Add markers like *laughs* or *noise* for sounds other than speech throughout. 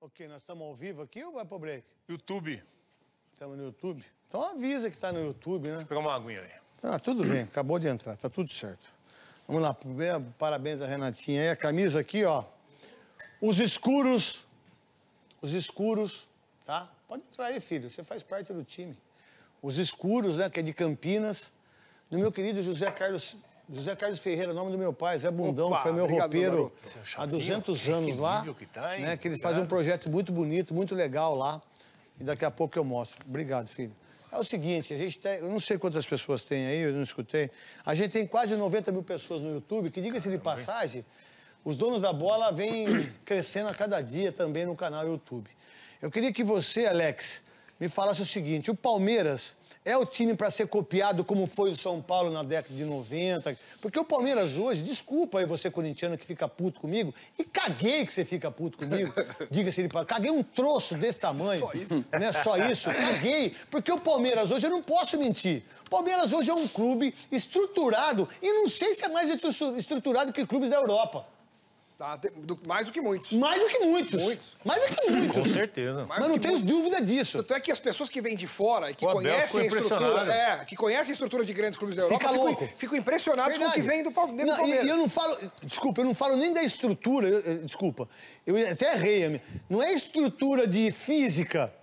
Ok, nós estamos ao vivo aqui ou vai pro break? YouTube. Estamos no YouTube? Então avisa que está no YouTube, né? Vou pegar uma aguinha ali. Tá, tudo bem, acabou de entrar, tá tudo certo. Vamos lá, parabéns a Renatinha aí, a camisa aqui, ó. Os escuros, os escuros, tá? Pode entrar aí, filho, você faz parte do time. Os escuros, né, que é de Campinas, do meu querido José Carlos, José Carlos Ferreira, nome do meu pai, Zé Bundão, Opa, que foi meu obrigado, roupeiro há 200 anos Que lá, que tá, hein? né, que eles fazem um projeto muito bonito, muito legal lá, e daqui a pouco eu mostro. Obrigado, filho. É o seguinte, a gente tem, eu não sei quantas pessoas tem aí, eu não escutei. A gente tem quase 90 mil pessoas no YouTube, que diga-se de passagem, os donos da bola vêm *coughs* crescendo a cada dia também no canal YouTube. Eu queria que você, Alex, me falasse o seguinte: o Palmeiras é o time para ser copiado como foi o São Paulo na década de 90? Porque o Palmeiras hoje, desculpa aí você corintiano que fica puto comigo, e caguei que você fica puto comigo, *laughs* diga-se passagem, caguei um troço desse tamanho. Só isso? Não é só isso, caguei, porque o Palmeiras hoje, eu não posso mentir, o Palmeiras hoje é um clube estruturado, e não sei se é mais estru- estruturado que clubes da Europa. Tá, do- mais do que muitos. Mais do que muitos. Muitos. Mais do que Com muitos. certeza. Mais Mas do não muitos. dúvida disso. Tanto é que as pessoas que vêm de fora e que O conhecem a estrutura, é, que conhecem a estrutura de grandes clubes da Europa, Fica ficam, louco. ficam impressionados com o que vem do, dentro Não, do Palmeiras. E, eu não falo, desculpa, eu não falo nem da estrutura, eu- desculpa, eu até errei, não é estrutura de física,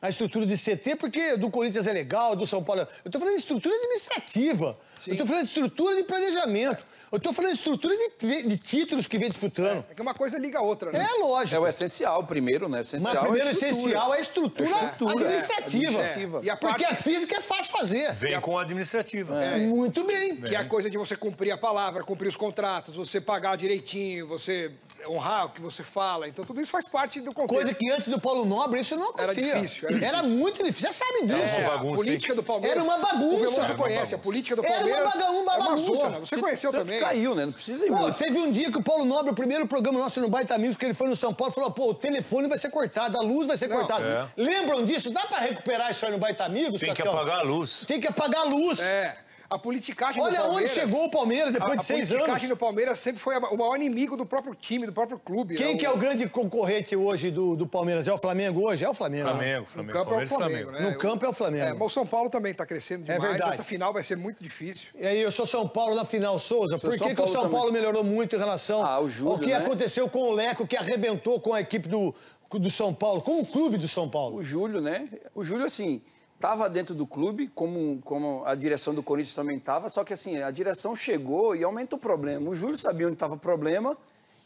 a estrutura de CT, porque do Corinthians é legal, do São Paulo é... Eu tô falando de estrutura administrativa, eu tô falando de estrutura de planejamento, eu tô falando de estrutura de, de títulos que vem disputando. É que uma coisa liga a outra, né? É, lógico. É o essencial primeiro, né? Essencial Mas primeiro é a estrutura. essencial é a estrutura, É a estrutura, administrativa. é, administrativa. E a Porque parte- a física é fácil fazer. Vem com a administrativa. Muito bem. Que é a coisa de você cumprir a palavra, cumprir os contratos, você pagar direitinho, você honrar o que você fala. Então tudo isso faz parte do contexto. Coisa que antes do Paulo Nobre isso não Era acontecia. difícil, era difícil. muito difícil. Você sabe disso. Era É, uma a bagunça, política do Palmeiras. Era uma bagunça. O Veloso Era conhece. bagunça. A política do Era uma Palmeiras baga- uma é bagunça. Você conheceu também. Caiu, né? Não precisa ir Pô, muito. teve um dia que o Paulo Nobre, o primeiro programa nosso no Baita Amigos, que ele foi no São Paulo, falou: pô, o telefone vai ser cortado, a luz vai ser Não, cortada. é. Lembram disso? Dá pra recuperar isso aí no Baita Amigos? Tem que Cascão? apagar a luz. Tem que apagar a luz. É. A politicagem Olha do onde Palmeiras... chegou o Palmeiras depois a, de seis A politicagem anos. do Palmeiras sempre foi o maior inimigo do próprio time, do próprio clube. Quem né? que é o grande concorrente hoje do, do Palmeiras? É o Flamengo hoje? É o Flamengo. né? Flamengo, No Flamengo. campo é o Palmeiras Flamengo, Flamengo. né? No campo é o Flamengo. É, mas o São Paulo também está crescendo É demais. verdade. Essa final vai ser muito difícil. E aí, eu sou São Paulo na final, Souza. Por que, São que o Paulo São também. Paulo melhorou muito em relação Ah, o Júlio, ao que né? aconteceu com o Leco, que arrebentou com a equipe do, do São Paulo, com o clube do São Paulo? O Júlio, né? O Júlio, assim, estava dentro do clube, como, como a direção do Corinthians também estava, só que, assim, a direção chegou e aumentou o problema. O Júlio sabia onde estava o problema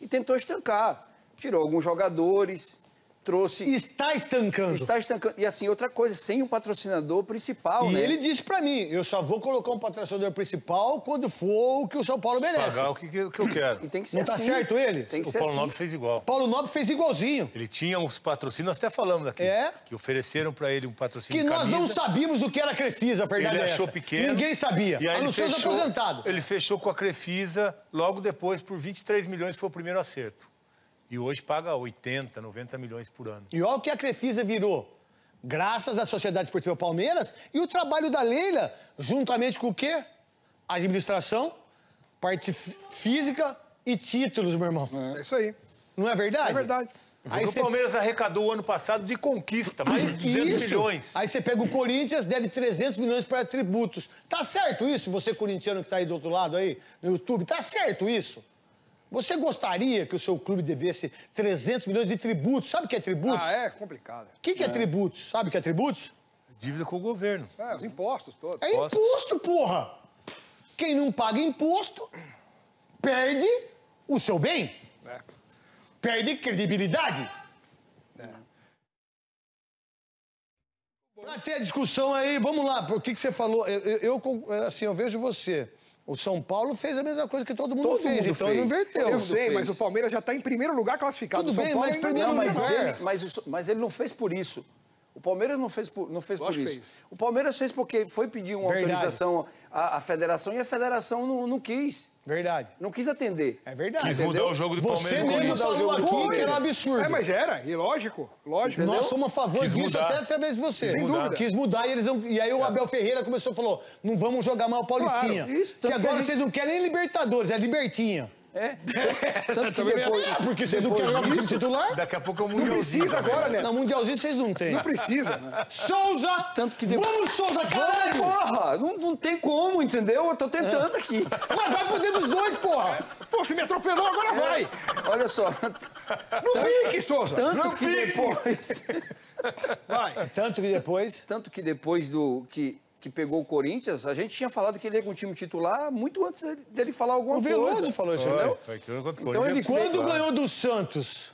e tentou estancar. Tirou alguns jogadores, trouxe... Está estancando. Está estancando. E, assim, outra coisa, sem um patrocinador principal, E né? ele disse pra mim, eu só vou colocar um patrocinador principal quando for o que o São Paulo merece. Pagar o que, que eu quero. E tem que ser Não tá assim. certo ele? Tem que O ser Paulo assim. Nobre fez igual. Paulo Nobre fez igualzinho. Ele tinha uns patrocínios, nós até falamos aqui. É? Que ofereceram pra ele um patrocínio Que nós camisa. não sabíamos o que era a Crefisa, a verdade Ele é achou essa. pequeno. Ninguém sabia, E aí a ele não ser os fechou, aposentados. ele fechou com a Crefisa logo depois por 23 milhões, foi o primeiro acerto. E hoje paga 80, 90 milhões por ano. E olha o que a Crefisa virou. Graças à Sociedade Esportiva Palmeiras e o trabalho da Leila, juntamente com o quê? Administração, parte fí- física e títulos, meu irmão. É isso aí. Não é verdade? É verdade. Aí o Palmeiras arrecadou o ano passado de conquista, mais de 200 Isso. milhões. Aí você pega o Corinthians, deve 300 milhões para tributos. Tá certo isso, você corintiano que tá aí do outro lado aí, no YouTube? Tá certo isso? Você gostaria que o seu clube devesse 300 milhões de tributos? Sabe o que é tributos? Ah, é complicado. O que, que é. tributos? Sabe o que é tributos? Dívida com o governo. É, os impostos todos. É imposto, porra! Quem não paga imposto perde o seu bem, É. perde credibilidade. Pra ter a discussão aí, vamos lá, por que, que você falou? Eu, eu- eu, assim, eu vejo você. O São Paulo fez a mesma coisa que todo mundo Todo fez, mundo então fez. não inverteu. Eu sei, fez. mas o Palmeiras já está em primeiro lugar classificado. Tudo o São bem, Paulo mas ainda primeiro Não, não, mas lugar. ele, mas, o- mas ele não fez por isso. O Palmeiras não fez por, não fez por isso. fez. O Palmeiras fez porque foi pedir uma Verdade. autorização à, à federação e a federação não, não quis. Verdade. Não quis atender. É verdade. Quis mudar entendeu? o jogo do Você Palmeiras e mesmo falou Mudar aqui que era um Palmeiras. absurdo. É, mas era, e lógico, lógico. Nós somos a favor Quis disso mudar. até através de você. Sem dúvida. Quis mudar e eles não. E aí o Abel Ferreira começou e falou: não vamos jogar mal o Paulistinha. Claro, isso, que agora gente- vocês não querem nem Libertadores, é Libertinha. É. *laughs* Tanto que não é depois. É, porque vocês não querem o time titular? Daqui a pouco é o Não Mundialzinho precisa também. agora, Neto. Não, mundialzinho vocês não têm. Não precisa. Souza! Tanto que depois- Vamos, Souza, caralho! Porra, não, não tem como, entendeu? Eu tô tentando aqui. Mas vai poder dos dois, porra! Pô, você me atropelou, agora vai. Olha só. Não fique, Souza. Tanto Não que fique. depois. Vai. Tanto que depois. Tanto que depois do. Que, que pegou o Corinthians, a gente tinha falado que ele ia com o time titular muito antes dele, dele falar alguma O coisa. Veloso falou isso, entendeu? foi o Então ele. Quando Claro. ganhou do Santos,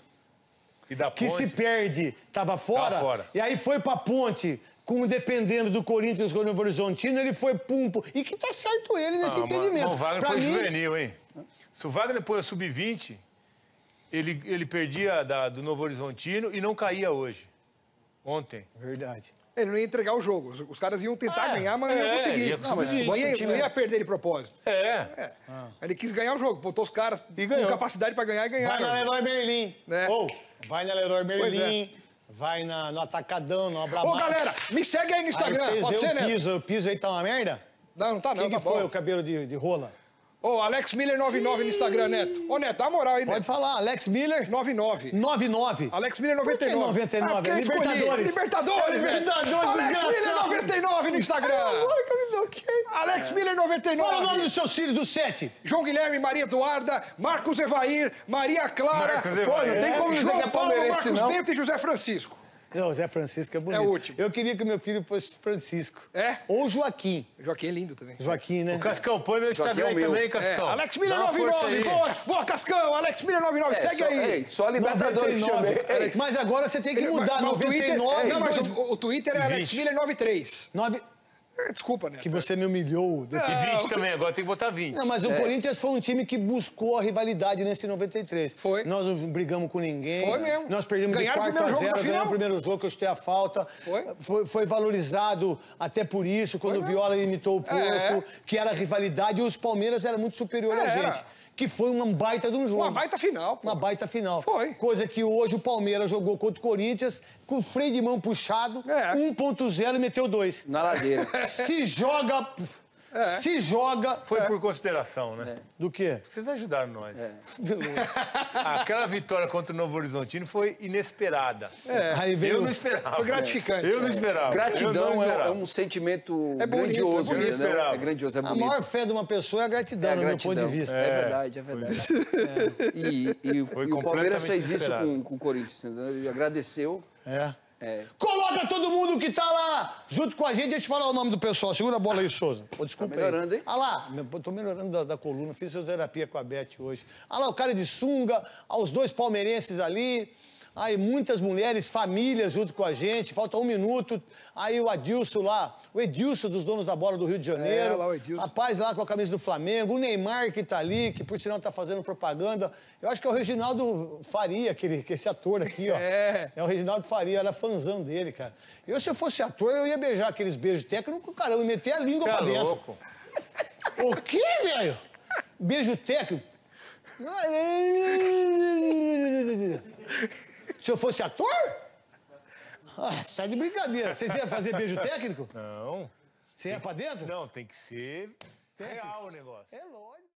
E da que se perde, tava fora, Tava fora. e aí foi pra ponte, com dependendo do Corinthians com o Novo Horizontino, ele foi pum, pum. E que tá certo ele nesse Ah, entendimento. mas o Wagner Pra foi mim, juvenil, hein? Se o Wagner põe o sub-20, ele, ele perdia da- do Novo Horizontino e não caía hoje. Ontem. Verdade. Ele não ia entregar o jogo. Os, os caras iam tentar Ah, ganhar, mas não é, iam conseguir. ia Não, mas conseguir. não ia, o não ia perder de propósito. É. É. Ele quis ganhar o jogo, botou os caras E com capacidade pra ganhar e Vai ganharam. na Leroy Merlin. Né? Ou, vai na Leroy Pois é. Merlin. Vai na, no Atacadão, no Abramax. Ô, galera, me segue aí no Aí Instagram, vocês pode ser, o né? piso, o piso aí tá uma merda? Não, não tá não, tá que foi bom. o cabelo de, de rola? Ô, Alex Miller 99 no Instagram, Neto. Ô, Neto, dá moral aí, Pode Neto. falar, Alex Miller, 99. 99. Alex Miller Por que 99. 99? Ah, É. Libertadores. Libertadores, É. Libertadores, Alex Miller desgraçado. 99 no Instagram. Agora que eu me toquei. Alex Miller 99. Fala o nome dos seus filhos do sete. João Guilherme, Maria Eduarda, Marcos Evair, Maria Clara. Marcos Evair. Pô, não tem como dizer João que é Paulo, palmeirense, Marcos não. Bento e José Francisco. Não, Zé Francisco é bonito. É o último. Eu queria que meu filho fosse Francisco. É? Ou Joaquim. Joaquim é lindo também. Joaquim, né? O Cascão, põe meu é Instagram aí também, É, Cascão. Alex Miller Dá uma força 99, aí. boa, boa, Cascão, Alex Miller 99, É, segue só, aí. ei, só a Libertadores, 99. deixa eu ver. Ei, Mas agora você tem que mudar. Mas Twitter- 99. Não, mas o, o Twitter é Alex 20. Miller 93. nove- É, Desculpa, né? Que você me humilhou. E 20 também, agora tem que botar 20. Não, mas o Corinthians foi um time que buscou a rivalidade nesse 93. Foi. Nós não brigamos com ninguém. Foi mesmo. Nós perdemos Ganharam de 4 a primeiro jogo 0, da ganhamos final. o primeiro jogo que eu chutei a falta. Foi. Foi, foi valorizado até por isso, quando o Viola imitou o Porco, É. que era rivalidade e os Palmeiras era muito superior a Era. Que foi uma baita de um jogo. Uma baita final, pô. Uma baita final. Foi. Coisa que hoje o Palmeiras jogou contra o Corinthians com o freio de mão puxado, É. 1.0 e meteu dois. Na ladeira. Se joga. É. Se joga. Foi por consideração, né? Do quê? Vocês ajudaram nós. É. *laughs* Aquela vitória contra o Novo Horizontino foi inesperada. Aí veio- Eu não esperava. Foi gratificante. Eu não esperava. Gratidão não é, esperava. é um sentimento É bonito, grandioso, é bonito. Esperava. É grandioso, é A bonito. maior fé de uma pessoa é a gratidão, É a gratidão. ponto de vista. É, verdade, é verdade. *laughs* É. E, e- Foi e o Palmeiras fez isso com, com o Corinthians, entendeu? E agradeceu. É. É. Coloca todo mundo que tá lá junto com a gente. Deixa eu falar o nome do pessoal. Segura a bola aí, Souza. Pô, desculpa Tá melhorando, aí. hein? Ah lá, tô melhorando da, da coluna. Fiz fisioterapia com a Beth hoje. Ah lá, o cara de sunga, aos dois palmeirenses ali. Aí muitas mulheres, famílias junto com a gente. Falta um minuto. Aí o Adilson lá, o Edilson dos donos da bola do Rio de Janeiro. É, lá o Edilson. Rapaz lá com a camisa do Flamengo. O Neymar que tá ali, que por sinal tá fazendo propaganda. Eu acho que é o Reginaldo Faria, aquele, esse ator aqui, ó. É. É o Reginaldo Faria, era fãzão dele, cara. Eu, se eu fosse ator, eu ia beijar aqueles beijos técnicos, caramba, e meter a língua Tá pra dentro. louco. O quê, velho? Beijo técnico? Se eu fosse ator? Ah, você tá de brincadeira. Vocês iam fazer beijo técnico? Não. Você ia pra dentro? Não, tem que ser real o negócio. É lógico.